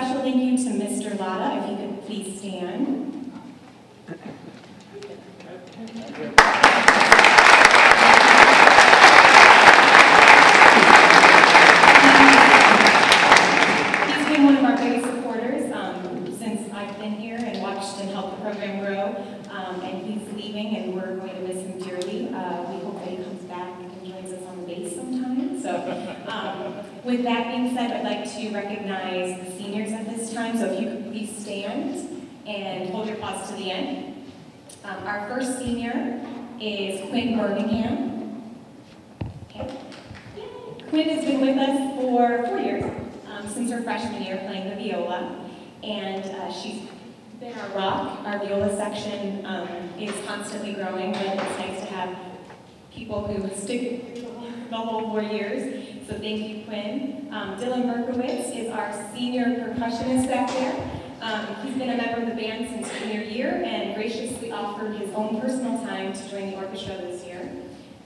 special thank you to Mr. Latta, if he could please stand. He's been one of our biggest supporters um, since I've been here and watched and helped the program grow. Um, and he's leaving, and we're going to miss him dearly. Uh, we hope that he comes back and joins us on the base sometime. So, um, with that being said, I'd like to recognize the seniors at this time. So, if you could please stand and hold your applause to the end. Um, our first senior is Quinn Birmingham. Quinn has been with us for four years, um, since her freshman year playing the viola, and uh, she's been our rock. Our viola section um, is constantly growing, but it's nice to have people who stick through the whole four years. So thank you, Quinn. Um, Dylan Berkowitz is our senior percussionist back there. Um, he's been a member of the band since junior year and graciously offered his own personal time to join the orchestra this year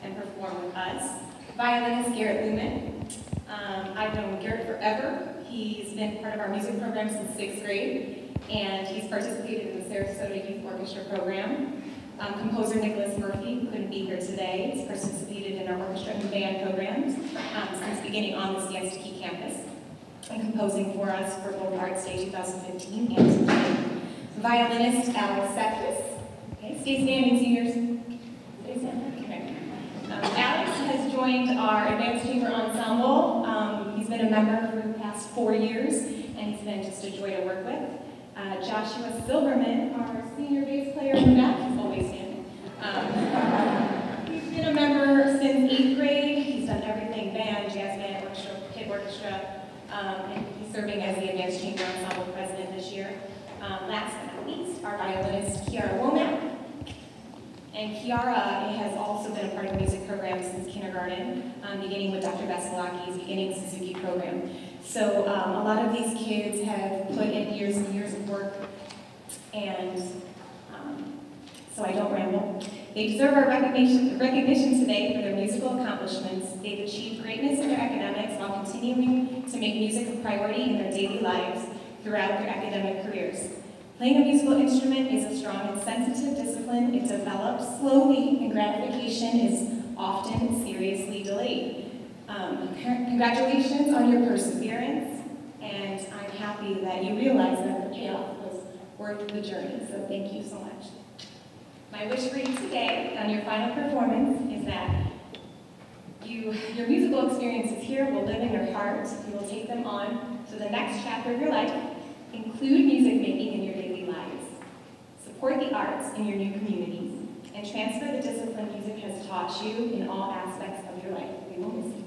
and perform with us. Violinist Garrett Lumen. Um, I've known Garrett forever. He's been part of our music program since sixth grade, and he's participated in the Sarasota Youth Orchestra program. Um, composer Nicholas Murphy, who couldn't be here today, has participated in our orchestra and band programs um, since beginning on the Key campus and composing for us for both Arts Day 2015 and. Violinist Alex Seftis. Okay, stay standing, seniors. Okay. Um, Alex has joined our advanced chamber ensemble. Um, he's been a member for the past four years, and he's been just a joy to work with. Uh, Joshua Silverman, our senior bass player in the he's always standing. Um, he's been a member since eighth grade. He's done everything, band, jazz band, orchestra, kid orchestra, um, and he's serving as the advanced chamber ensemble president this year. Um, last but not least, our violinist, Kiara Womack. And Kiara has also been a part of the music program since kindergarten, um, beginning with Dr. Vasilaki's beginning Suzuki program. So um, a lot of these kids have put in years and years of work, and um, so I don't ramble. They deserve our recognition, recognition today for their musical accomplishments. They've achieved greatness in their academics while continuing to make music a priority in their daily lives throughout their academic careers. Playing a musical instrument is a strong and sensitive discipline. It develops slowly, and gratification is often seriously delayed. Um, congratulations on your perseverance, and I'm happy that you realize that the payoff was worth the journey, so thank you so much. My wish for you today on your final performance is that you, your musical experiences here will live in your heart. You will take them on to the next chapter of your life. Include music making in your daily lives. Support the arts in your new communities. And transfer the discipline music has taught you in all aspects of your life. We will miss you.